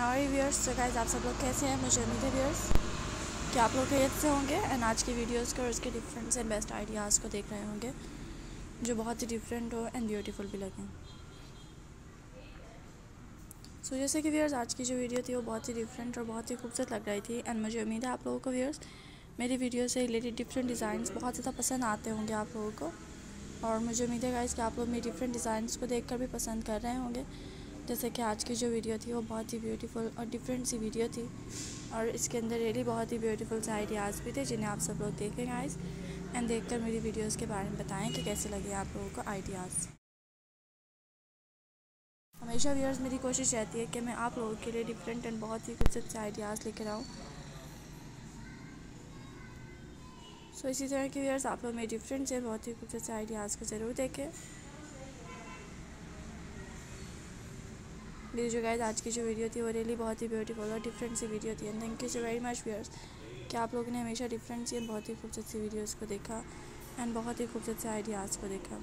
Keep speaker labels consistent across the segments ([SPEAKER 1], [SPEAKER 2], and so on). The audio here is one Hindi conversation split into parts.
[SPEAKER 1] हमारे व्यूअर्स तो गाइज़ आप सब लोग कैसे हैं? मुझे उम्मीद है व्यूअर्स कि आप लोग खैरियत से होंगे एंड आज की वीडियोस को और उसके डिफरेंट एंड बेस्ट आइडियाज़ को देख रहे होंगे जो बहुत ही डिफरेंट हो एंड ब्यूटीफुल भी लगें सो so, जैसे कि व्यूअर्स आज की जो वीडियो थी वो बहुत ही डिफरेंट और बहुत ही खूबसूरत लग रही थी एंड मुझे उम्मीद है आप लोगों को व्यूअर्स मेरी वीडियो से रिलेटेड डिफरेंट डिज़ाइन बहुत ज़्यादा पसंद आते होंगे आप लोगों को। और मुझे उम्मीद है गाइज़ कि आप लोग मेरी डिफरेंट डिज़ाइन को देख भी पसंद कर रहे होंगे। जैसे कि आज की जो वीडियो थी, वो बहुत ही ब्यूटीफुल और डिफरेंट सी वीडियो थी। और इसके अंदर रियली बहुत ही ब्यूटीफुल से आइडियाज़ भी थे, जिन्हें आप सब लोग देखें गाइस एंड देखकर मेरी वीडियोस के बारे में बताएँ कि कैसे लगे आप लोगों को आइडियाज़ हमेशा व्यूअर्स मेरी कोशिश रहती है कि मैं आप लोगों के लिए डिफरेंट एंड बहुत ही खूबसूरत से आइडियाज़ लेकर आऊँ सो इसी तरह के व्यूअर्स आप लोग मेरे डिफरेंट से बहुत ही खूबसूरत से आइडियाज़ को ज़रूर देखें। मेरी जो गाइज़ आज की जो वीडियो थी, वो रियली बहुत ही ब्यूटीफुल और डिफरेंट सी वीडियो थी। And thank you so very much viewers कि आप लोगों ने हमेशा डिफरेंट सी एंड बहुत ही खूबसूरत सी वीडियोज़ को देखा एंड बहुत ही खूबसूरत से आइडियाज़ को देखा।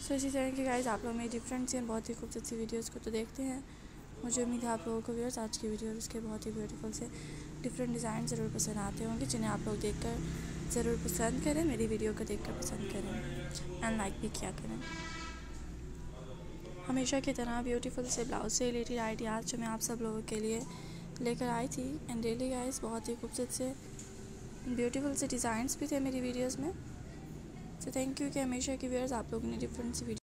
[SPEAKER 1] सो इसी तरह की गाइज़ आप लोग मेरी डिफरेंट सी एंड बहुत ही खूबसूरत सी वीडियोज़ को तो देखते हैं। मुझे उम्मीद है आप लोगों को व्यूअर्स आज की वीडियो उसके बहुत ही ब्यूटीफुल से डिफरेंट डिज़ाइन ज़रूर पसंद आते होंगे, जिन्हें आप लोग देखकर ज़रूर पसंद करें, मेरी वीडियो को देखकर पसंद करें एंड लाइक भी किया करें। हमेशा की तरह ब्यूटीफुल से ब्लाउज से रिलेटेड आइडियाज़ जो मैं आप सब लोगों के लिए लेकर आई थी एंड डेली गाइस बहुत ही खूबसूरत से ब्यूटीफुल से डिज़ाइंस भी थे मेरी वीडियोस में। तो थैंक यू कि हमेशा की व्यूअर्स आप लोगों ने डिफरेंट सी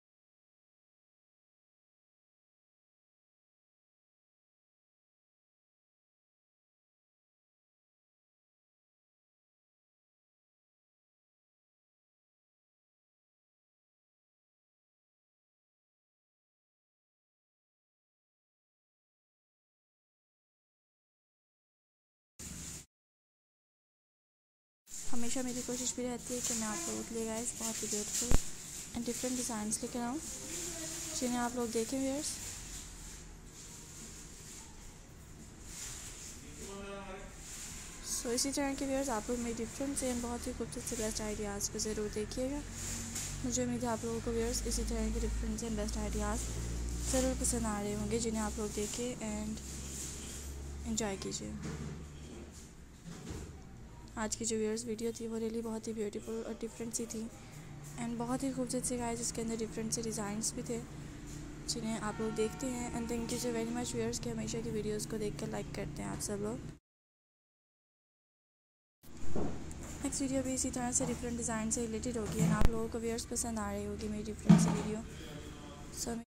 [SPEAKER 1] हमेशा मेरी कोशिश भी रहती है कि मैं आप लोगों के लिए गाइस बहुत ही ब्यूटीफुल एंड डिफरेंट डिज़ाइंस लेकर आऊँ, जिन्हें आप लोग देखें व्यर्स सो इसी तरह के व्यर्स आप लोग मेरी डिफरेंट से बहुत ही खूबसूरत से बेस्ट आइडियाज़ को ज़रूर देखिएगा। मुझे उम्मीद है आप लोगों को व्यर्स इसी तरह के डिफरेंट से बेस्ट आइडियाज़ ज़रूर पसंद आ रहे होंगे, जिन्हें आप लोग देखें एंड इन्जॉय कीजिए। आज की जो व्यूअर्स वीडियो थी, वो रियली बहुत ही ब्यूटीफुल और डिफरेंट सी थी। एंड बहुत ही खूबसूरत सी गाइस इसके अंदर डिफरेंट से डिज़ाइंस भी थे, जिन्हें आप लोग देखते हैं। And thank you so very much viewers के हमेशा की वीडियोस को देख कर लाइक करते हैं आप सब लोग। नेक्स्ट वीडियो भी इसी तरह से डिफरेंट डिज़ाइन से रिलेटेड होगी। एंड आप लोगों को व्यूअर्स पसंद आ रही होगी मेरी डिफरेंट सी वीडियो सो